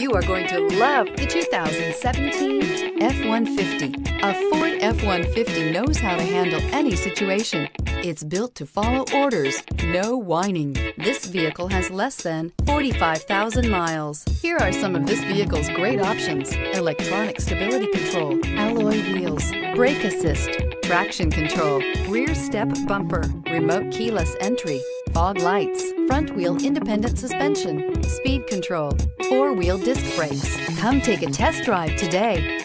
You are going to love the 2017 F-150. A Ford F-150 knows how to handle any situation. It's built to follow orders, no whining. This vehicle has less than 45,000 miles. Here are some of this vehicle's great options. Electronic stability control, alloy wheels, brake assist, traction control, rear step bumper, remote keyless entry, fog lights, front wheel independent suspension, speed control, four wheel disc brakes. Come take a test drive today.